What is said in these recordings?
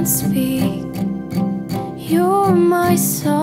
can't speak, you're my song.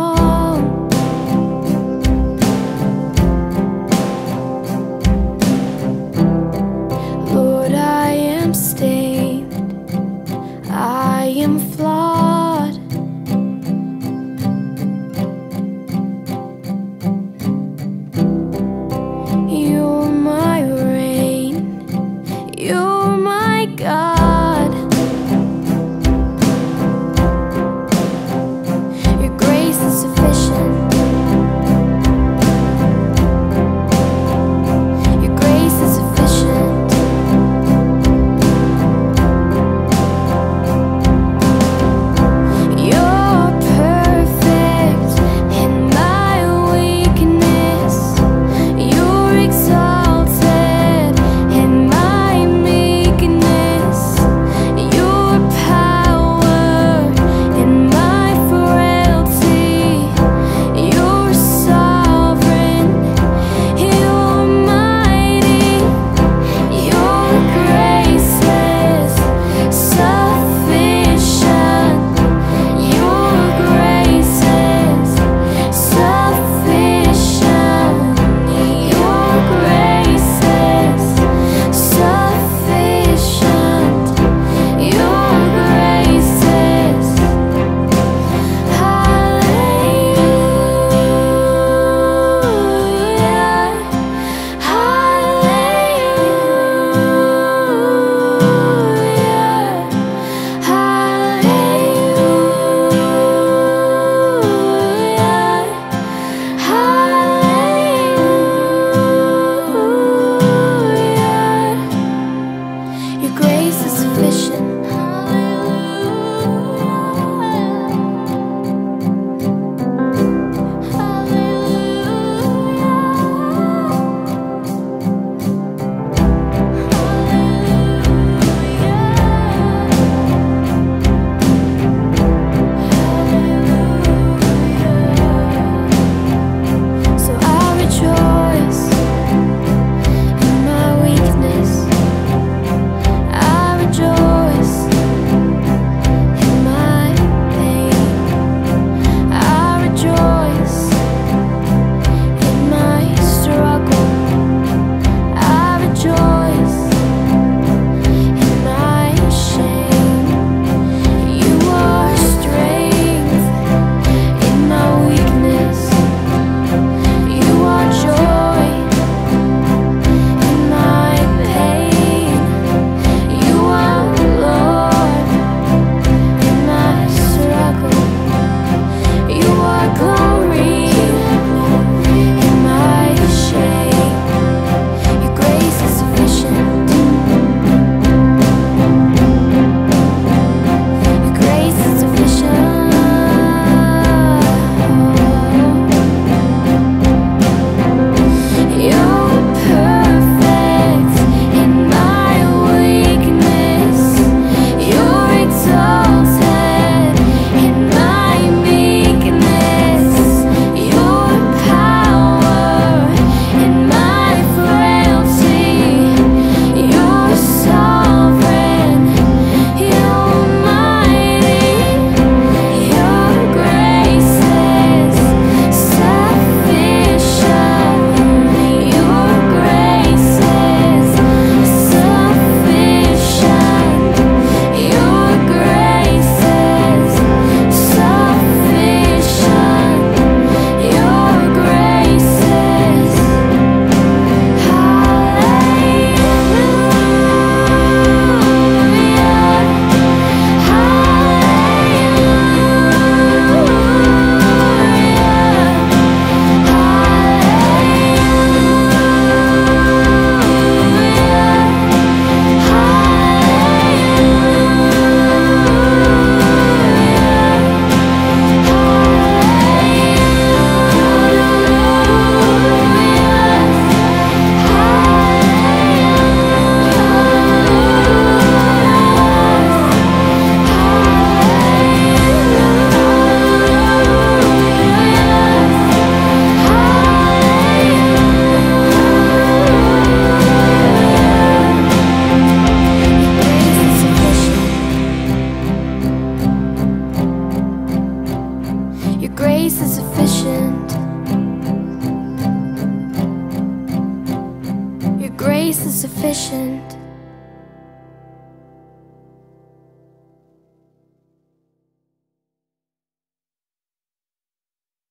grace is sufficient.